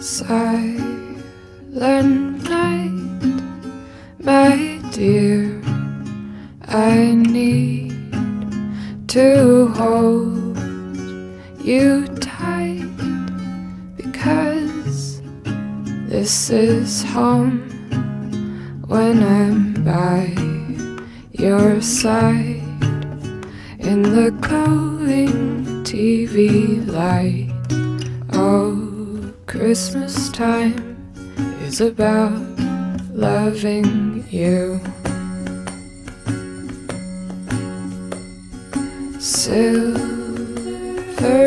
Silent night, my dear, I need to hold you tight because this is home when I'm by your side in the glowing TV light. Christmas time is about loving you. Silver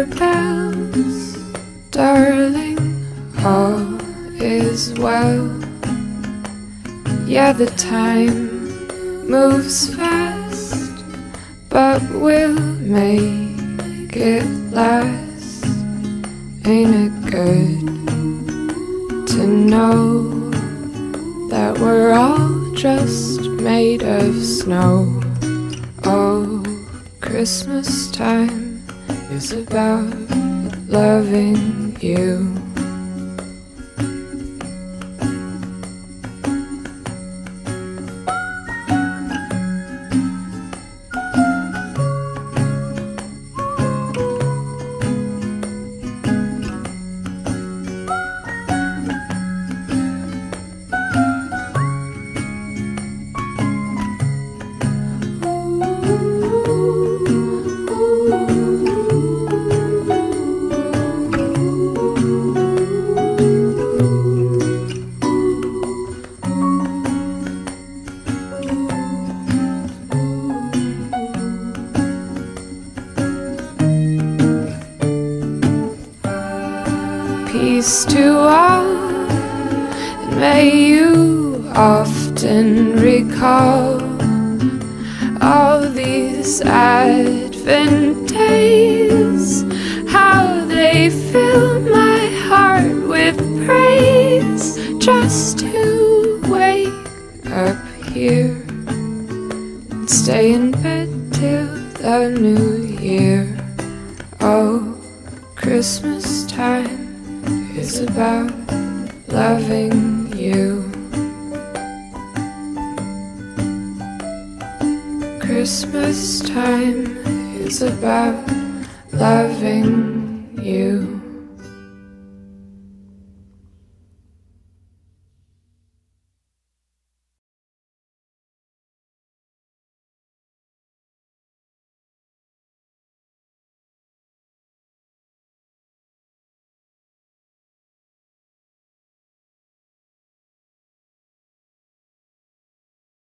bells, darling, all is well. Yeah, the time moves fast, but we'll make it last. Ain't it good to know that we're all just made of snow? Oh. Christmas time is about loving you. To all, and may you often recall all these Advent days, how they fill my heart with praise. Just to wake up here and stay in bed till the new year. Oh, Christmas time is about loving you. Christmas time is about loving you.